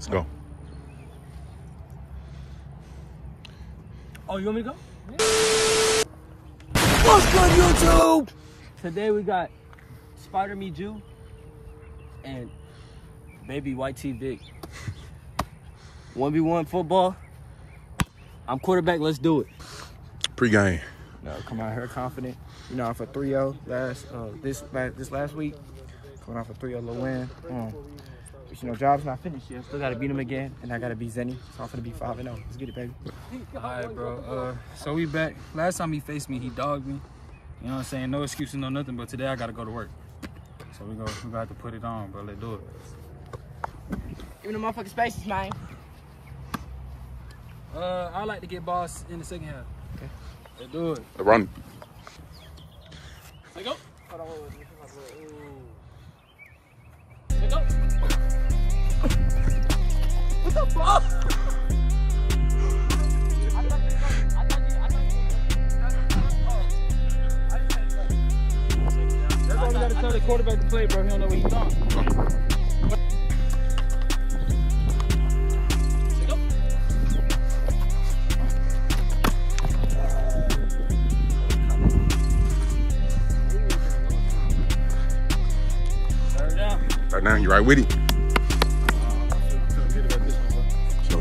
Let's go. Oh, you want me to go? What's good, YouTube? Today we got Spider Me Jew and Baby White T Big. 1v1 football. I'm quarterback, let's do it. Pre-game. No, come out here confident. You know, off a 3-0 last uh, this last, this last week. Coming off a 3-0 win. Um, but, you know, job's not finished yet. Still got to beat him again, and I got to beat Zenny. So I'm gonna be 5 0. Let's get it, baby. All right, bro. Uh, so we back. Last time he faced me, he dogged me. You know what I'm saying? No excuses, no nothing. But today I gotta go to work. So we go. We got to put it on, bro. Let's do it. Give me the motherfucking spaces, man. Uh, I like to get boss in the second half. Okay. Let's do it. Run. Let's go. What the fuck? That's why we gotta tell the quarterback to play, bro. He don't know what he's doing. Let's go. Third down. Right now, you right with it.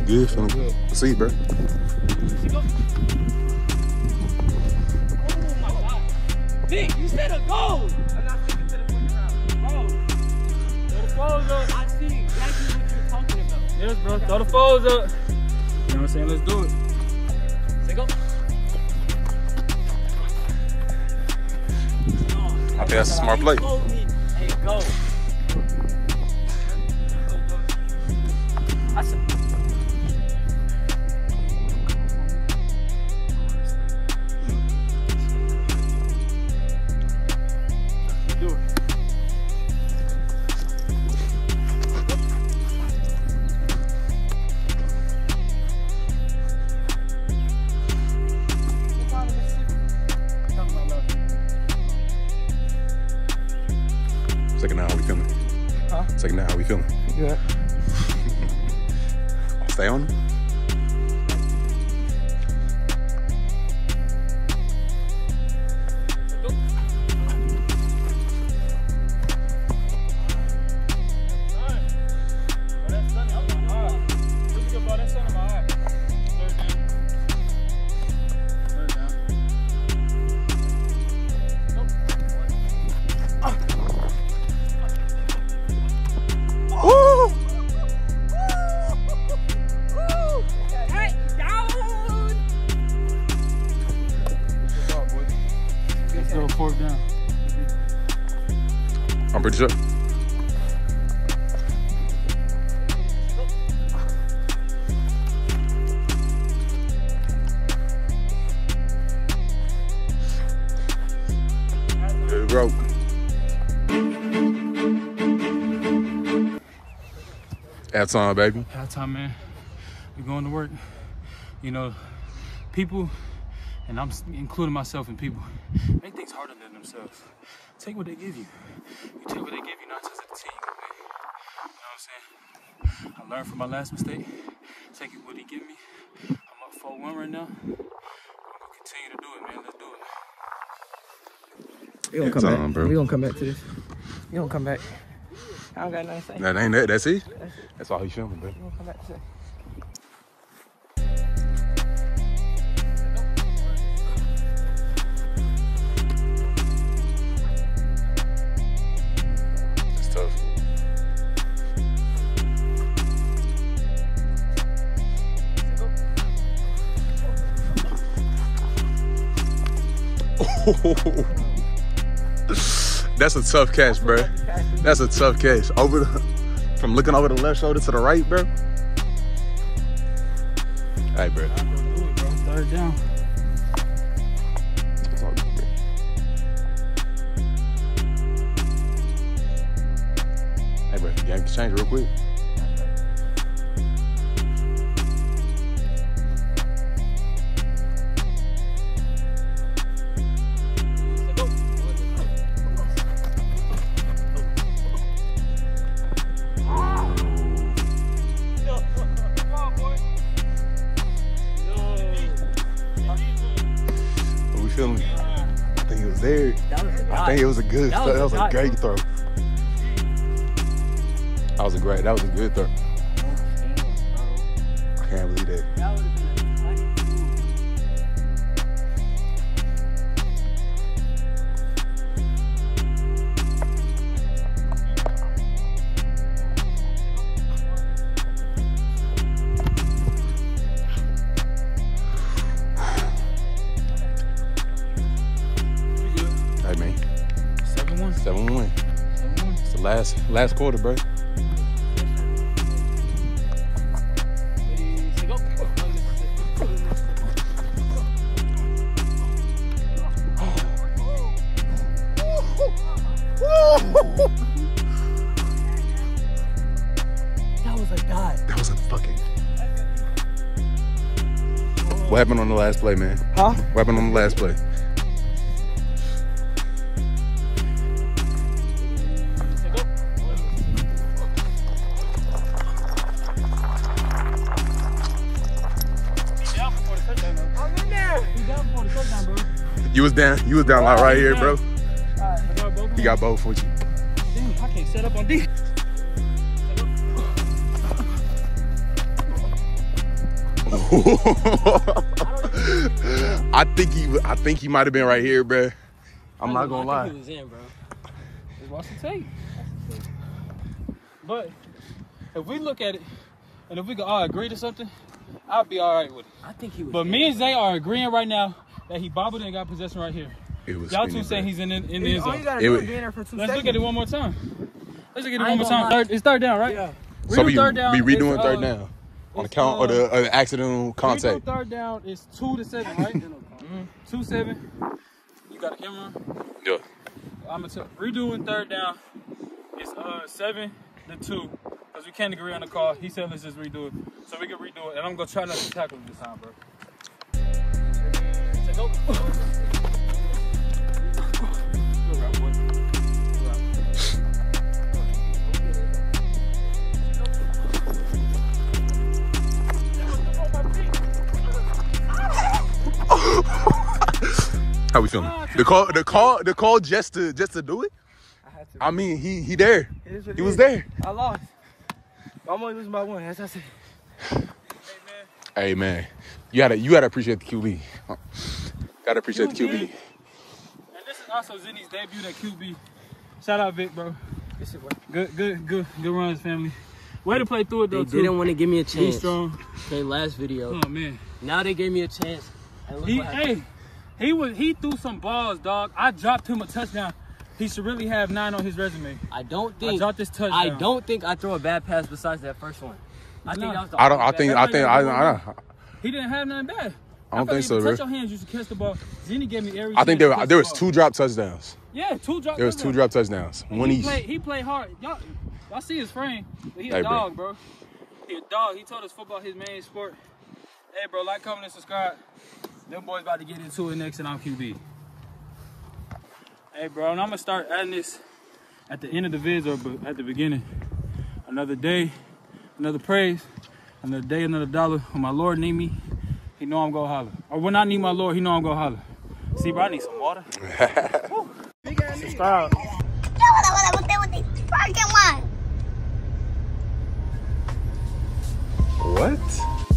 Good. Feeling good. Let's see, bro. Oh my God. Big, you said a goal! I'm not thinking to the. Bro, throw the foes up. I see exactly what you're talking about. Yes, bro. Throw the foes up. You know what I'm saying? Let's do it. Say go. I think that's a smart play. Hey, go. I said, Yeah. Let's go fourth down. I'm pretty sure. Go. Halftime, baby. Halftime, man. We're going to work. You know, people, and I'm including myself in people, harder than themselves. Take what they give you. You take what they give you, not just as a team. You know what I'm saying? I learned from my last mistake. Take it what he give me. I'm up 4-1 right now. I'm gonna continue to do it, man. Let's do it. We gonna come Time, back. bro. We gonna come back to this. We gonna come back. I don't got nothing to say. That ain't that. That's it. That's all he filming, bro. We gonna come back to this. That's a tough catch, bro. That's a tough catch. Over the, from looking over the left shoulder to the right, bro. Hey, bro. Do it, bro. Third down. All. Hey, bro. Game can change real quick. feeling. I think it was there. Was I think it was a good. That was, that was a, a great throw. That was a great. That was a good throw. I can't believe that. Last last quarter, bro. Ready to go. That was a dot. That was a fucking. What happened on the last play, man? Huh? What happened on the last play? You was down. You was down like right here, bro. I got both. He got both with you. Damn, I can't set up on D. I think he. I think he might have been right here, bro. I'm not gonna lie. he was in, bro. Watch the tape. But if we look at it, and if we can all agree to something, I'll be all right with it. I think he was. But in. me and Zay are agreeing right now that he bobbled and got possession right here. It was Y'all two spinning, saying he's in, in, in the end All you zone. gotta do was- is be in there for 2 Let's seconds. look at it one more time. Let's look at it one more time. lie. Third, it's third down, right? Yeah. So Redo we, third down. we redoing It's, third uh, down on account it's, count or uh, the, or accidental Redo contact. third down is two to seven, right? mm-hmm. Two seven. You got a camera. Yeah. I'm gonna tell redoing third down is uh seven to two because we can't agree on the call. He said let's just redo it, so we can redo it, and I'm gonna try not to tackle him this time, bro. Say go. Good route, boy. Good route. How we feeling? The call, the call, the call just to just to do it. I had to. I mean, he he there. It is what He was there. I lost. I'm only losing by one. That's I said. Hey man, Hey man, you gotta you gotta appreciate the QB. Gotta appreciate the QB. QB. and this is also Zinni's debut at QB. Shout out Vic, bro. This is. Good, good, good, good runs, family. Way to play through it though. They though, didn't too. want to give me a Be chance. strong. Okay, last video. Oh man. Now they gave me a chance. He, hey, he was he threw some balls, dog. I dropped him a touchdown. He should really have nine on his resume. I don't I think. dropped this touchdown. I don't think I throw a bad pass besides that first one. I think that was the I don't. only I think. pass. I think. I. I, I, He didn't have nothing bad. I don't felt think so, bro. Touch your hands. You should catch the ball. Zinni gave me every. I think there were there was ball. two drop touchdowns. Yeah, two drop. There was two drop touchdowns. And One he each. Played, he played hard. Y'all, y'all see his frame. He a Hey, bro. dog, bro. He a dog. He told us football his main sport. Hey, bro, like, comment, and subscribe. Them boys about to get into it next, and I'm QB. Hey, bro, and I'm gonna start adding this at the end of the vids or at the beginning. Another day, another praise, another day, another dollar. When my Lord need me, he know I'm gonna holler. Or when I need my Lord, he know I'm gonna holler. See, bro, I need some water. Subscribe. What?